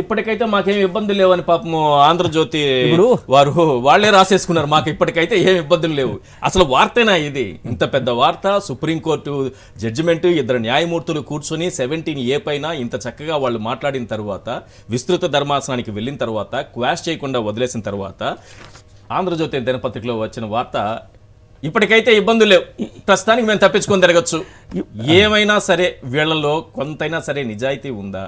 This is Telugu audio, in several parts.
ఇప్పటికైతే మాకేం ఇబ్బందులు లేవని పాపము ఆంధ్రజ్యోతి వారు వాళ్ళే రాసేసుకున్నారు. మాకు ఇప్పటికైతే ఏం ఇబ్బందులు లేవు. అసలు వార్తేనా ఇది? ఇంత పెద్ద వార్త సుప్రీంకోర్టు జడ్జిమెంట్ ఇద్దరు న్యాయమూర్తులు కూర్చొని సెవెంటీన్ ఏ పైన ఇంత చక్కగా వాళ్ళు మాట్లాడిన తర్వాత విస్తృత ధర్మాసనానికి వెళ్ళిన తర్వాత క్వాష్ చేయకుండా వదిలేసిన తర్వాత ఆంధ్రజ్యోతి దినపత్రికలో వచ్చిన వార్త ఇప్పటికైతే ఇబ్బందులు లేవు. ప్రస్తుతానికి మేము తప్పించుకొని తిరగచ్చు. ఏమైనా సరే వీళ్ళలో కొంతైనా సరే నిజాయితీ ఉందా?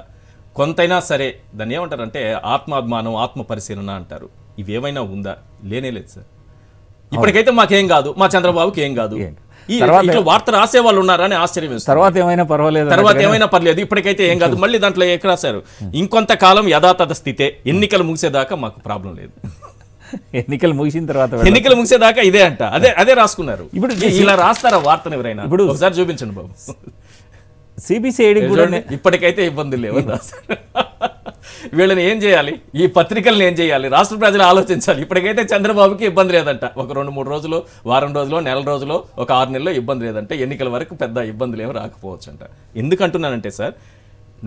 కొంతైనా సరే దాన్ని ఏమంటారంటే ఆత్మాభిమానం ఆత్మ పరిశీలన అంటారు. ఇవేమైనా ఉందా? లేనే లేదు సార్. ఇప్పటికైతే మాకేం కాదు. మా చంద్రబాబుకి ఏం కాదు. వార్త రాసే వాళ్ళు ఉన్నారని ఆశ్చర్యం. తర్వాత ఏమైనా పర్వాలేదు తర్వాత ఏమైనా పర్లేదు. ఇప్పటికైతే ఏం కాదు. మళ్ళీ దాంట్లో ఎక్కడ రాశారు? ఇంకొంతకాలం యథాతథ స్థితే ఎన్నికలు ముగిసేదాకా మాకు ప్రాబ్లం లేదు. ఎన్నికలు ముగిసిన తర్వాత ఎన్నికలు ముగిసేదాకా ఇదే అంట. అదే అదే రాసుకున్నారు. ఇప్పుడు ఇలా రాస్తారా వార్తను ఎవరైనా? ఇప్పుడు- ఒకసారి చూపించండి బాబు. సిబిసిఐడికి కూడా ఇప్పటికైతే ఇబ్బందులు లేవు వీళ్ళని ఏం చేయాలి? ఈ పత్రికలను ఏం చేయాలి? రాష్ట్ర ప్రజలు ఆలోచించాలి. ఇప్పటికైతే చంద్రబాబుకి ఇబ్బంది లేదంట. ఒక రెండు మూడు రోజులు వారం రోజులు నెల రోజులు ఒక ఆరు నెలల్లో ఇబ్బంది లేదంటే. ఎన్నికల వరకు పెద్ద ఇబ్బందులు ఏమి రాకపోవచ్చు అంట ఎందుకు అంటున్నానంటే సార్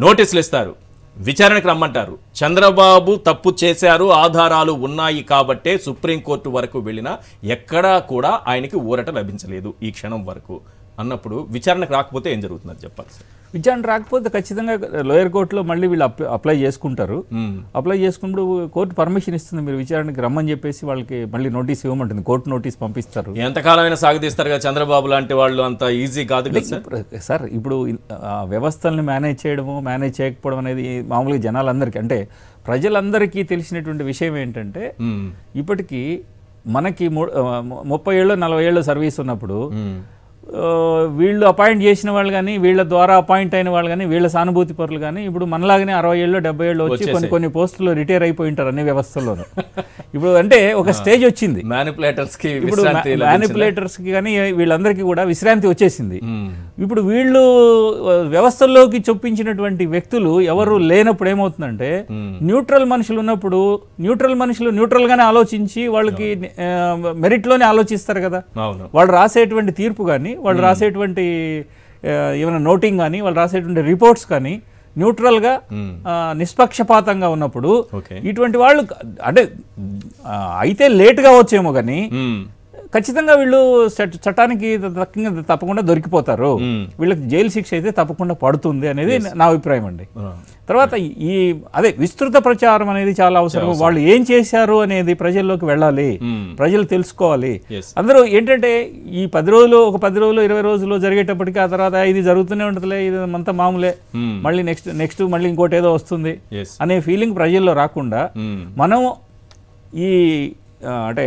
నోటీసులు ఇస్తారు. విచారణకు రమ్మంటారు. చంద్రబాబు తప్పు చేశారు ఆధారాలు ఉన్నాయి కాబట్టే సుప్రీంకోర్టు వరకు వెళ్ళినా ఎక్కడా కూడా ఆయనకి ఊరట లభించలేదు ఈ క్షణం వరకు. అన్నప్పుడు విచారణకు రాకపోతే ఏం జరుగుతుందని చెప్పాలి సార్. విచారణ రాకపోతే ఖచ్చితంగా లోయర్ కోర్టులో మళ్ళీ వీళ్ళు అప్లై అప్లై చేసుకుంటారు. అప్లై చేసుకున్నప్పుడు కోర్టు పర్మిషన్ ఇస్తుంది మీరు విచారణకి రమ్మని చెప్పేసి వాళ్ళకి మళ్ళీ నోటీస్ ఇవ్వమంటుంది. కోర్టు నోటీస్ పంపిస్తారు. ఎంతకాలమైనా సాగదీస్తారు కదా చంద్రబాబు లాంటి వాళ్ళు అంత ఈజీ కాదు కదా సార్? ఇప్పుడు వ్యవస్థల్ని మేనేజ్ చేయడము మేనేజ్ చేయకపోవడం అనేది మామూలుగా జనాలందరికీ అంటే ప్రజలందరికీ తెలిసినటువంటి విషయం ఏంటంటే. ఇప్పటికీ మనకి ముప్పై ఏళ్ళు నలభై ఏళ్ళు సర్వీస్ ఉన్నప్పుడు వీళ్ళు అపాయింట్ చేసిన వాళ్ళు కానీ వీళ్ళ ద్వారా అపాయింట్ అయిన వాళ్ళు కానీ వీళ్ళ సానుభూతి పరులు కానీ ఇప్పుడు మనలాగానే అరవై ఏళ్ళు డెబ్బై ఏళ్ళు వచ్చి కొన్ని కొన్ని పోస్టులు రిటైర్ అయిపోయి ఉంటారు అన్ని వ్యవస్థల్లోనూ. ఇప్పుడు అంటే ఒక స్టేజ్ వచ్చింది. మ్యానిపులేటర్స్కి ఇప్పుడు విశ్రాంతి లభించిందా? మ్యానిపులేటర్స్కి కానీ వీళ్ళందరికీ కూడా విశ్రాంతి వచ్చేసింది. ఇప్పుడు వీళ్ళు వ్యవస్థల్లోకి చొప్పించినటువంటి వ్యక్తులు ఎవరు లేనప్పుడు ఏమవుతుందంటే న్యూట్రల్ మనుషులు ఉన్నప్పుడు న్యూట్రల్ మనుషులు న్యూట్రల్ గానే ఆలోచించి వాళ్ళకి మెరిట్లోనే ఆలోచిస్తారు కదా. వాళ్ళు రాసేటువంటి తీర్పు కానీ వాళ్ళు రాసేటువంటి ఏమైనా నోటింగ్ కానీ వాళ్ళు రాసేటువంటి రిపోర్ట్స్ కానీ న్యూట్రల్గా నిష్పక్షపాతంగా ఉన్నప్పుడు ఇటువంటి వాళ్ళు అంటే అయితే లేట్గా వచ్చేమో కానీ. ఖచ్చితంగా వీళ్ళు చట్ట- చట్టానికి తప్పకుండా దొరికిపోతారు. వీళ్ళకి జైలు శిక్ష అయితే తప్పకుండా పడుతుంది అనేది నా అభిప్రాయం అండి. తర్వాత ఈ అదే విస్తృత ప్రచారం అనేది చాలా అవసరం వాళ్ళు ఏం చేశారు అనేది ప్రజల్లోకి వెళ్ళాలి. ప్రజలు తెలుసుకోవాలి. అందరూ ఏంటంటే ఈ పది రోజులు ఒక పది రోజులు ఇరవై రోజులు జరిగేటప్పటికి ఆ తర్వాత ఇది జరుగుతూనే ఉంటుందిలే ఇది అంతా మామూలే మ్మ్. మళ్ళీ నెక్స్ట్ నెక్స్ట్ మళ్ళీ ఇంకోటి ఏదో వస్తుంది అనే ఫీలింగ్ ప్రజల్లో రాకుండా. మనం ఈ అంటే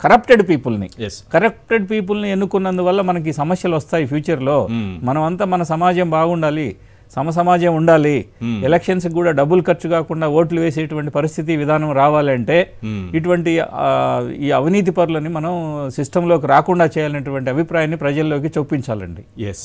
కరప్టెడ్ పీపుల్ని కరప్టెడ్ పీపుల్ని ఎన్నుకున్నందువల్ల మనకి సమస్యలు వస్తాయి ఫ్యూచర్లో. మ్మ్. మనమంతా మన సమాజం బాగుండాలి సమ సమాజం ఉండాలి ఎలక్షన్స్ కూడా డబ్బులు ఖర్చు కాకుండా ఓట్లు వేసేటువంటి పరిస్థితి విధానం రావాలంటే మ్మ్. ఇటువంటి ఈ అవినీతి పరులని మనం సిస్టంలోకి రాకుండా చేయాలనేటువంటి అభిప్రాయాన్ని ప్రజల్లోకి చొప్పించాలండి. ఎస్